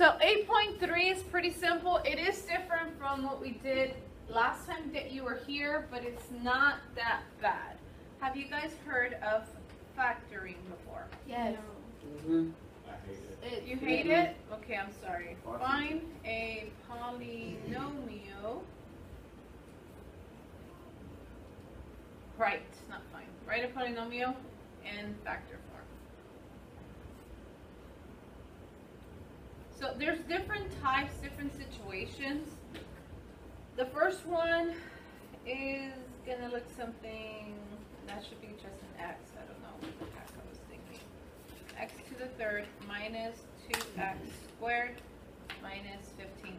So 8.3 is pretty simple. It is different from what we did last time that you were here, but it's not that bad. Have you guys heard of factoring before? Yes. Mm-hmm. I hate it. You hate it? Okay, I'm sorry. Find a polynomial. Right, not fine. Write a polynomial and factor So there's different types, different situations. The first one is gonna look something, that should be just an x, I don't know what the heck I was thinking. x to the third minus 2x squared minus 15x.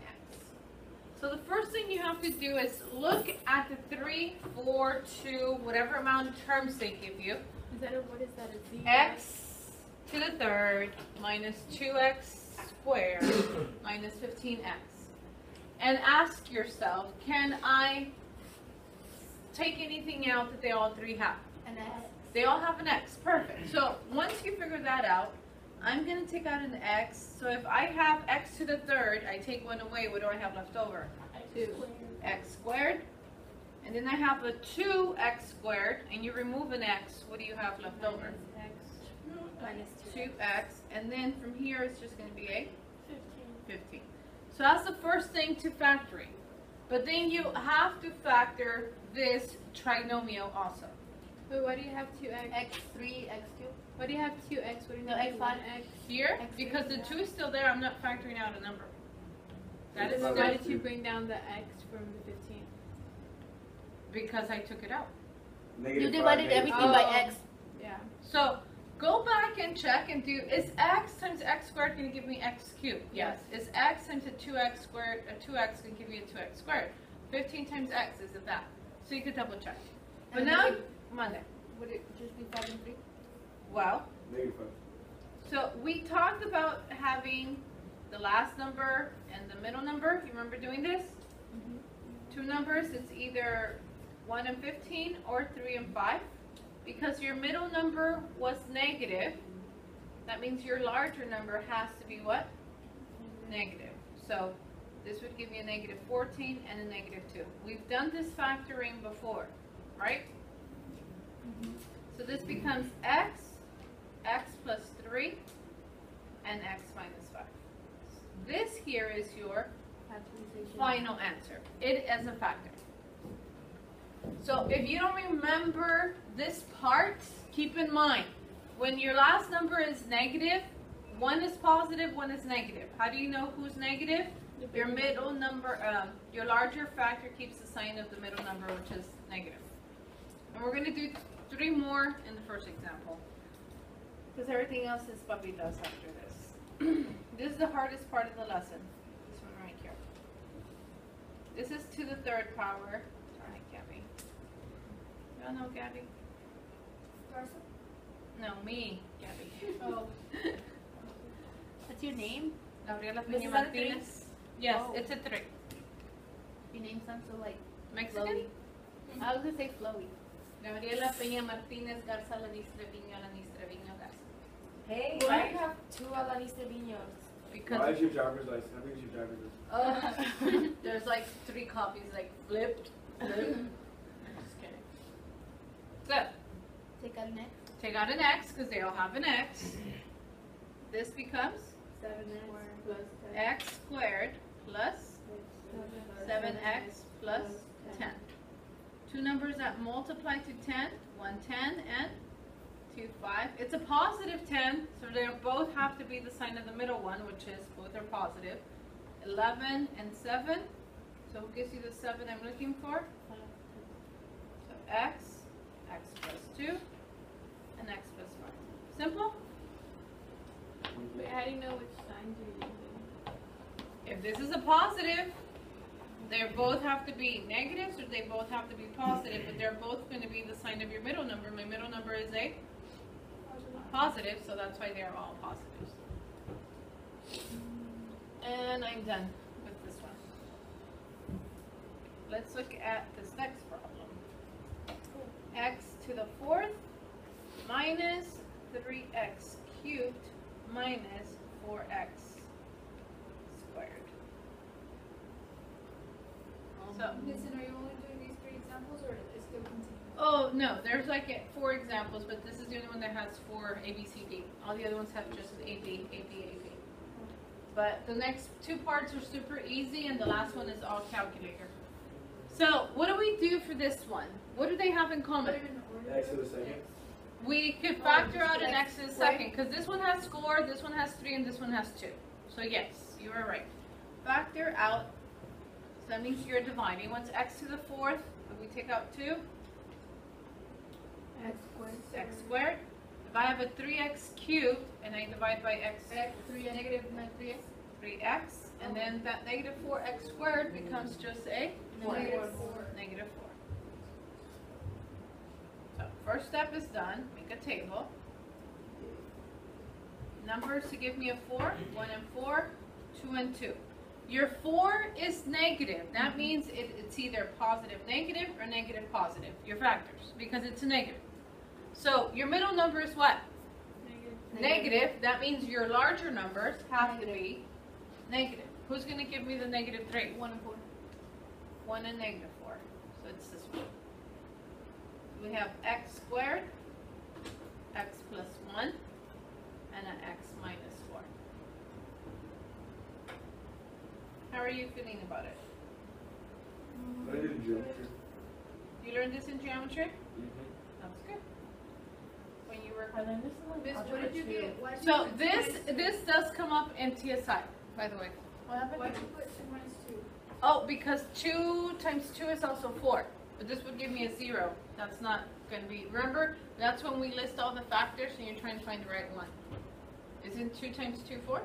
So the first thing you have to do is look at the 3, 4, 2, whatever amount of terms they give you. Is that a, what is that, a z? x to the third minus 2x squared minus 15x. And ask yourself, can I take anything out that they all three have? An x. They all have an x, perfect. So once you figure that out, I'm gonna take out an x. So if I have x to the third, I take one away, what do I have left over? Two. x squared. And then I have a 2x squared, and you remove an x, what do you have left over? X. Minus two. 2x, and then from here it's just gonna be a Fifteen. 15. So that's the first thing to factoring. But then you have to factor this trinomial also. Wait, why do you have two x? X three, X two. Why do you have two x? What do you No, have X one one. x? Here, X because the 2 is still there, I'm not factoring out a number. That is Why still did you bring down the x from the fifteen? because I took it out. Negative You divided negative everything by Oh. X. Yeah. So go back and check and do, is x times x squared going to give me x cubed? Yes. Is x times a 2x squared, a 2x going to give you a 2x squared? 15 times x is it that? So you could double check. But And now, then- Monday. Would it just be five and three? Well, Negative five. so we talked about having the last number and the middle number. You remember doing this? Mm-hmm. Two numbers, it's either 1 and 15 or 3 and 5. Because your middle number was negative, that means your larger number has to be what? Negative. So this would give you a negative 14 and a negative 2. We've done this factoring before, right? Mm-hmm. So this becomes x, x plus 3, and x minus 5. This here is your final answer. It as a factor. So if you don't remember this part, keep in mind, when your last number is negative, one is positive, one is negative. How do you know who's negative? Your middle number, um, your larger factor keeps the sign of the middle number, which is negative. And we're gonna do three more in the first example. Because everything else is puppy does after this. this is the hardest part of the lesson. This one right here. This is to the third power. Darn it, Gabby. You don't know Gabby? No, me, Gabby. Oh. What's your name? Gabriela Peña is not a three? Martinez. Yes, Oh. it's a three. Your name sounds so like Mexican? flowy. I was gonna say flowy. Gabriela Peña Martinez Garza Lanis Treviño Lanis Treviño Garza. Hey, why why do you have two Alanis Treviños? Why Because is your driver's license? How big is your driver's license? Oh. there's like three copies, like flipped, flipped. Just kidding. So, Take out next. Take out an X because they all have an X. This becomes Seven x plus. X squared plus 7X plus 10. Two numbers that multiply to 10, 110 and 2, 5. It's a positive 10, so they both have to be the sign of the middle one, which is both are positive. 11 and 7. So who gives you the 7 I'm looking for? So x, x plus 2, and x plus 5. Simple? Wait, how do you know which signs you're using? If this is a positive, they both have to be negatives or they both have to be positive, but they're both going to be the sign of your middle number. My middle number is a positive, so that's why they're all positives. And I'm done with this one. Let's look at this next problem. x to the fourth minus 3x cubed minus 4x squared. So, um, listen, are you only doing these three examples or is still continuing? Oh, no, there's like four examples, but this is the only one that has four A, B, C, D. All the other ones have just AB, AB, AB. But the next two parts are super easy and the last one is all calculator. So what do we do for this one? What do they have in common? Exodus 2nd. We could factor out an x in a second, because this one has four, this one has three, and this one has two. So yes, you are right. Factor out, so that means you're dividing. What's x to the fourth? If we take out two, x squared. x squared. If I have a 3x cubed, and I divide by x, x 3 negative 3x, 3x, and then that negative 4x squared becomes just a negative 4. Negative 4 first step is done, make a table. Numbers to give me a four, one and four, two and two. Your four is negative, that mm-hmm. means it, it's either positive negative or negative positive, your factors, because it's a negative. So your middle number is what? Negative. Negative, that means your larger numbers have to be negative. Who's gonna give me the negative three? One and four. One and negative four, so it's this one. We have x squared, x plus one, and an x minus four. How are you feeling about it? I did geometry. You learned this in geometry? Mhm. That's good. When you were, Miss, what did you get? So this, minus this does come up in TSI, by the way. What happened? Why'd you put two minus two? Oh, because two times two is also four, but this would give me a zero. That's not gonna be, remember, that's when we list all the factors and you're trying to find the right one. Isn't two times two four?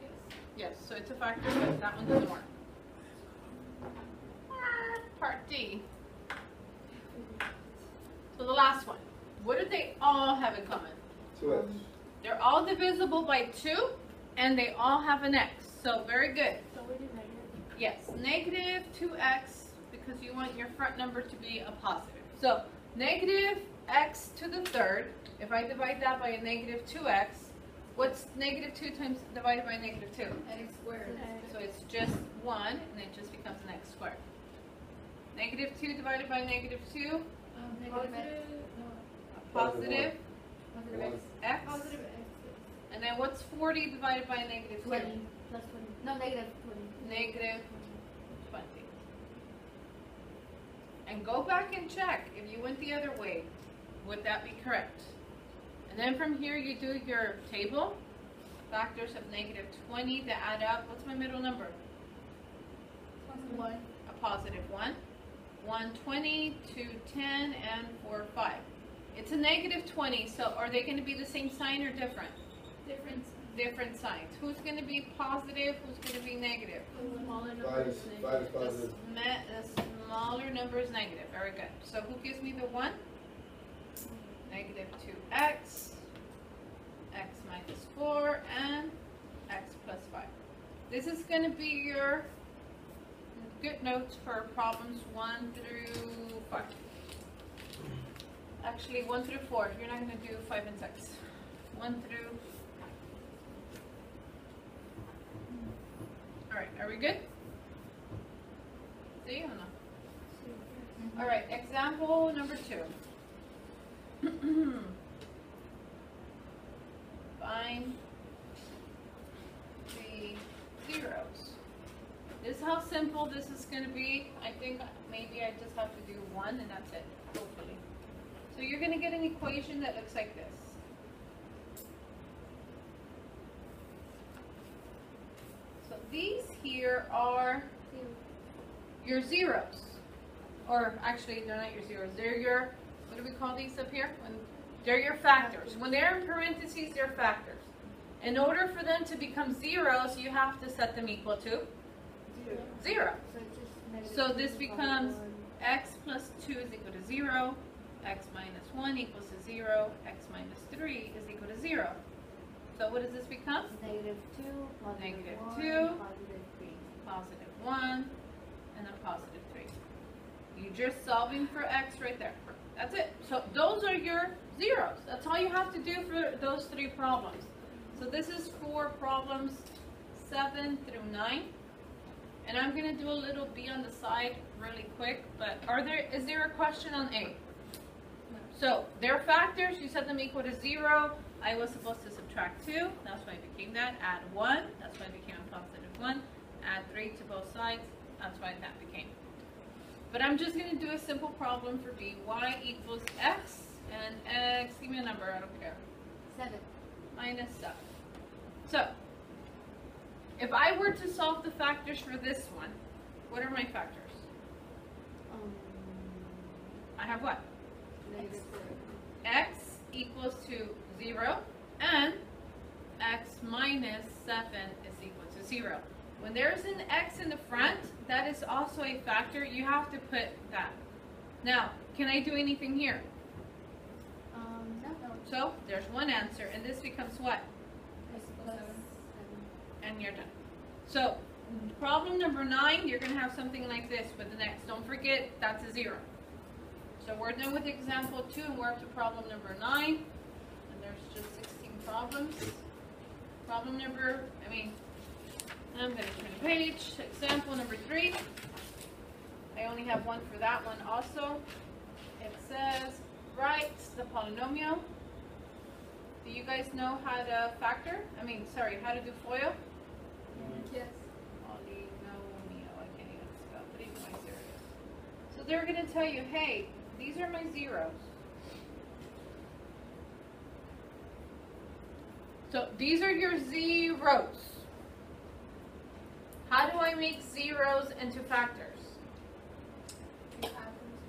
Yes. Yes, so it's a factor, but that one doesn't work. Part D. So the last one, what do they all have in common? Two X. They're all divisible by two, and they all have an x, so very good. So we did negative. Yes, negative 2x because you want your front number to be a positive. So negative x to the third, if I divide that by a negative 2x, what's negative 2 times divided by negative 2? X squared. So it's just 1 and it just becomes an x squared. Negative 2 divided by negative 2, Um. Positive, no, positive. X. x. positive x. And then what's 40 divided by negative 2? Twenty. Plus twenty. No, negative twenty. Negative 20. And go back and check if you went the other way, would that be correct? And then from here you do your table, factors of negative 20 that add up. What's my middle number? One. A positive 1. 120, 210, and 4, 5. It's a negative 20, so are they going to be the same sign or different? Difference. Different signs. Who's going to be positive? Who's going to be negative? The smaller number Five is is, negative. five is The positive. the smaller number is negative. Very good. So who gives me the 1? Negative 2x, x minus 4, and x plus 5. This is going to be your good notes for problems 1 through 5. Actually, 1 through 4. You're not going to do 5 and 6. 1 through. Alright, are we good? See or no? All right, example number two. Find the zeros. This is how simple this is gonna be. I think maybe I just have to do one and that's it, hopefully. So you're gonna get an equation that looks like this. So these here are your zeros. Or actually, they're not your zeros. They're your, what do we call these up here? When, they're your factors. When they're in parentheses, they're factors. In order for them to become zeros, you have to set them equal to zero. So it's just negative So this becomes x plus 2 is equal to 0, x minus 1 equals to 0, x minus 3 is equal to 0. So what does this become? Negative two, positive Negative one, two. positive three. Positive 1 and a positive 3. You're just solving for x right there. That's it. So those are your zeros. That's all you have to do for those three problems. So this is for problems 7 through 9. And I'm gonna do a little B on the side really quick, but are there, is there a question on A? So, their factors, you set them equal to zero, I was supposed to subtract two, that's why it became that, add one, that's why it became a positive one, add three to both sides, that's why that became. But I'm just gonna do a simple problem for B, y equals x, and x, give me a number, I don't care, Seven. minus seven. So, if I were to solve the factors for this one, what are my factors? Um, I have what? negative four. x equals to 0 and x minus 7 is equal to 0. When there's an x in the front, that is also a factor. You have to put that. Now, can I do anything here? Um, no. So, there's one answer, and this becomes what? Plus. And you're done. So, problem number 9, you're going to have something like this with the next. Don't forget, that's a 0. So we're done with example 2, and we're up to problem number 9. And there's just 16 problems. Problem number, I mean, I'm going to turn the page. Example number 3. I only have one for that one also. It says, write the polynomial. Do you guys know how to factor? I mean, sorry, how to do FOIL? Yes. Polynomial, I can't even spell, but even my serious. So they're gonna tell you, hey, these are my zeros. So these are your zeros. How do I make zeros into factors?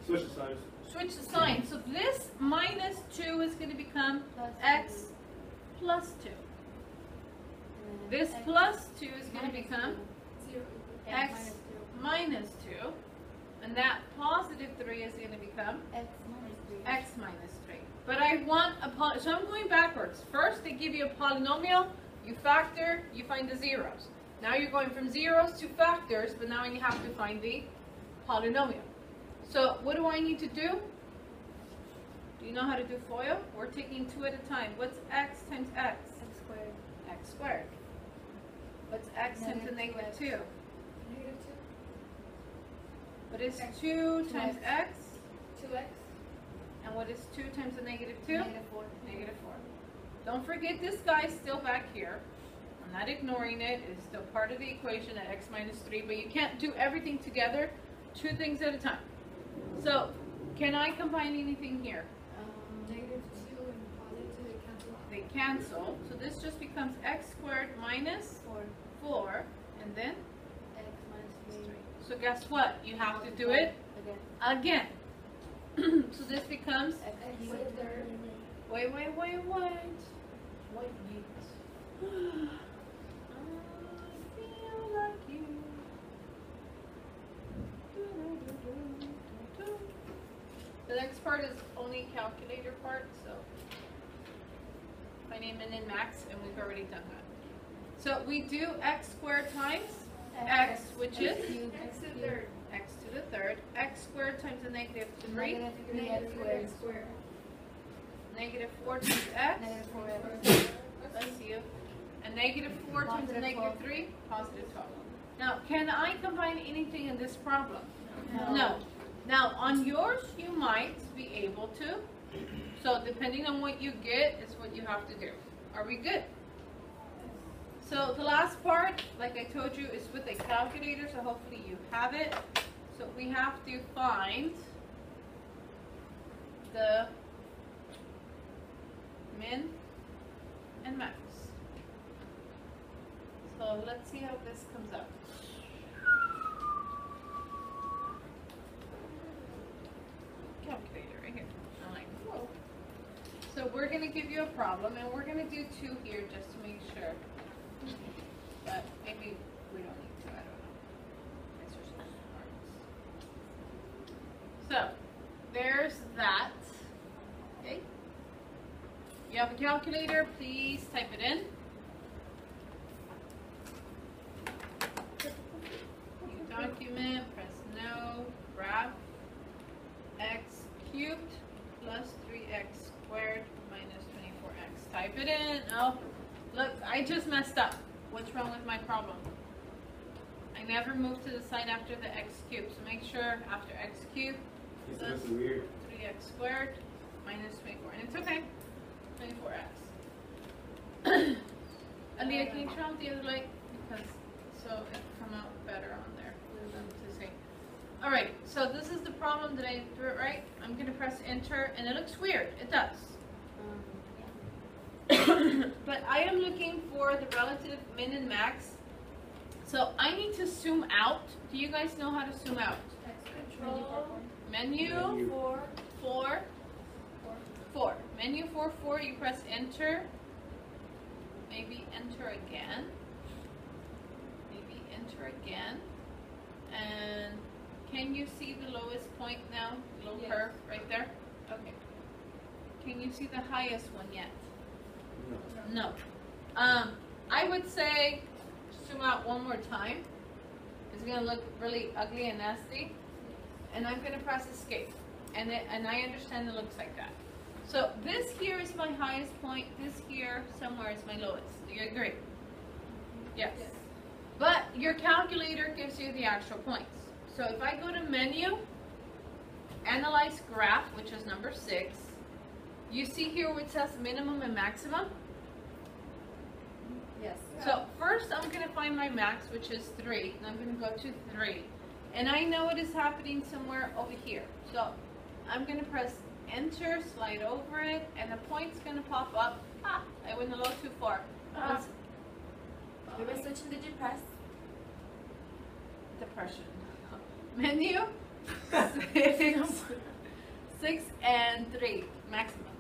Switch the signs. Switch the sign. So this minus two is gonna become Plus x two. plus two. This X plus two is gonna become two. X minus two. minus two. And that positive three is gonna become X minus three. x minus 3. But I want a poly, so I'm going backwards. First, they give you a polynomial, you factor, you find the zeros. Now you're going from zeros to factors, but now you have to find the polynomial. So what do I need to do? Do you know how to do FOIL? We're taking two at a time. What's x times x? X squared. x squared. What's x times a Negative negative 2? 2x. Negative two. What is X. 2 times 2x. Two x. And what is 2 times a negative 2? Negative four. Negative 4. Don't forget this guy's still back here. I'm not ignoring it. It's still part of the equation at x minus 3, but you can't do everything together. Two things at a time. So, can I combine anything here? Um, Negative two and positive two, cancel out. They cancel. So this just becomes x squared minus four. 4, and then X minus three. So guess what? You have to do it Again. again. so this becomes, X X cubed. to the third. wait, wait, wait, wait. The next part is only calculator part, so my name and then max, and we've already done that. So we do x squared times x, which is cubed. X to the third. x to the third, x squared times a negative three, Negative three X Negative squared. x squared. negative four times x, Negative four X. bless you, and negative four times a Positive negative 12. three, positive twelve. Now, can I combine anything in this problem? No. No. Now, on yours, you might be able to. So depending on what you get is what you have to do. Are we good? So the last part, like I told you, is with a calculator, so hopefully you have it. So we have to find the min and max. So let's see how this comes out. Calculator right here. I'm like, whoa. We're gonna give you a problem, and we're gonna do two here just to make sure. But maybe we don't need to, I don't know. So, there's that. Okay? You have a calculator, please type it in. New document, press no, graph, x cubed plus 3x squared minus 24x. Type it in. Oh, look, I just messed up. What's wrong with my problem? I never move to the side after the x cubed, so make sure after x cubed, He said weird. three x squared minus twenty-four, and it's okay, twenty-four x. Aaliyah, can you turn off the other light, because, so it come out better on there, for them to see. Alright, so this is the problem, that I do it right? I'm gonna press enter, and it looks weird, it does. but I am looking for the relative min and max. So I need to zoom out. Do you guys know how to zoom out? Control. Menu Menu. Four. four, four. Menu four four. You press enter. Maybe enter again. Maybe enter again. And can you see the lowest point now? Little Yes. curve right there. Okay. Can you see the highest one yet? No. Um, I would say zoom out one more time. It's gonna look really ugly and nasty. And I'm gonna press escape. And it, and I understand it looks like that. So this here is my highest point. This here somewhere is my lowest. Do you agree? Yes. But your calculator gives you the actual points. So if I go to menu, analyze graph, which is number six, you see here where it says minimum and maximum? Yes. So first I'm gonna find my max, which is three, and I'm gonna go to three. And I know it is happening somewhere over here. So I'm gonna press enter, slide over it, and the point's gonna pop up. Ah, I went a little too far. Ah. Which switch did you press? Depression. Menu, six, six and three, maximum.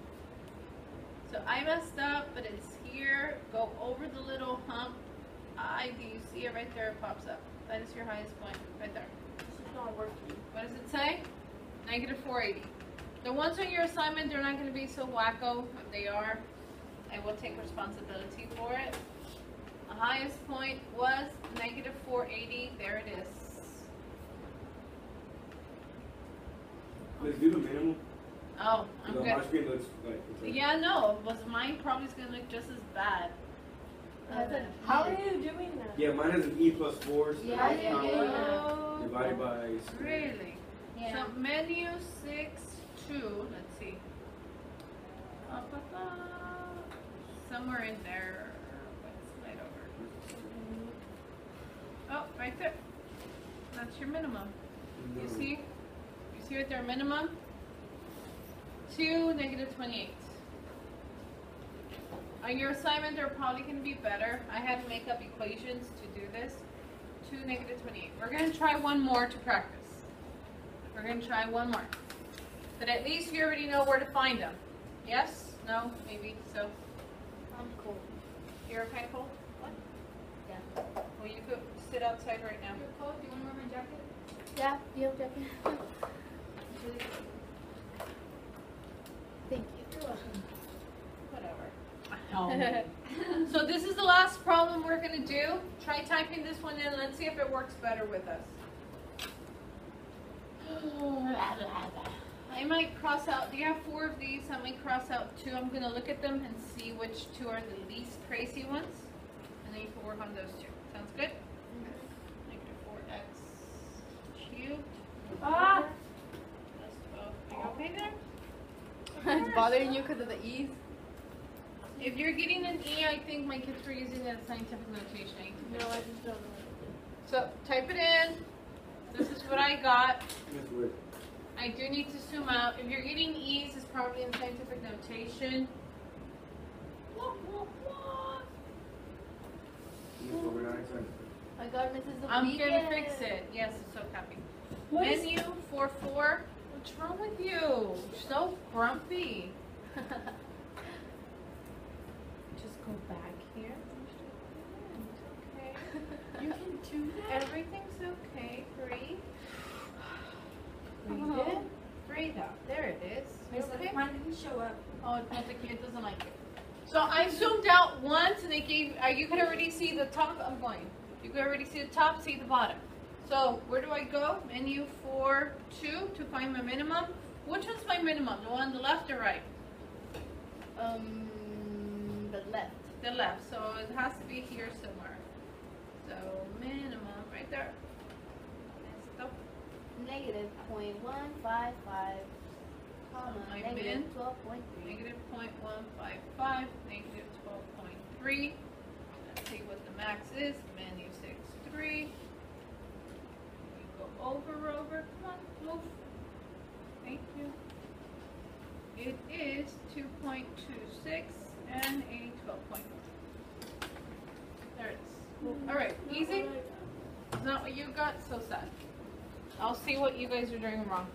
So I messed up, but it's here. Go over the little hump. I, do you see it right there? It pops up. That is your highest point, right there. This is not working. What does it say? Negative 480. The ones on your assignment, they're not going to be so wacko. If they are, I will take responsibility for it. The highest point was negative 480. There it is. Let's do the minimum. Oh, I'm The good. my screen looks like. it's Yeah, no, was mine probably is going to look just as bad. Has a- How are you doing that? Yeah, mine has an E plus four. So Yeah, it's yeah, yeah, like Divided by. square. Really? Yeah. So menu six two, let's see. Uh, ba, ba, Somewhere in there. Slide over. Oh, right there. That's your minimum. You No. see? You see right there, minimum? Two, negative twenty-eight. On your assignment, they're probably gonna be better. I had to make up equations to do this. Two, negative twenty-eight. We're gonna try one more to practice. We're gonna try one more. But at least you already know where to find them. Yes? No? Maybe? So? I'm cool. You're okay, Cole? What? Yeah. Well, you could sit outside right now. You're cold? Do you want to wear my jacket? Yeah, you have jacket. Thank you. Whatever. So this is the last problem we're gonna do. Try typing this one in. Let's see if it works better with us. I might cross out, do you have four of these? I might cross out two. I'm gonna look at them and see which two are the least crazy ones. And then you can work on those two. Sounds good? Negative four x cubed. Ah! Plus twelve. Are you okay there? it's bothering you because of the E's? If you're getting an E, I think my kids were using that scientific notation. I No, I just don't know. So type it in. This is what I got. That's weird. I do need to zoom out. If you're getting E's, it's probably in scientific notation. I got Mrs. I'm Obedient. gonna fix it. Yes, I'm so happy. Menu four four. What's wrong with you? You're so grumpy. Just go back here. Okay. You can do that? Everything's okay. Breathe. Breathe Oh. in. Breathe out. There it is. Okay? Mine didn't show up. Oh, it's not the kid doesn't like it. So I zoomed out once and they gave, uh, you could already see the top, I'm going. You could already see the top, see the bottom. So where do I go? Menu four, two to find my minimum. Which one's my minimum? The one on the left or right? Um, the left. The left, so it has to be here somewhere. So minimum right there. Necesito. Negative point one five five, comma, my negative min. twelve point three. Negative point one five five, negative twelve point three. Let's see what the max is, menu six three. You go over, over, come on, move. Thank you. It is two point two six and a twelve point. There it is. Mm-hmm. Alright, easy? It's not what you got, so sad. I'll see what you guys are doing wrong.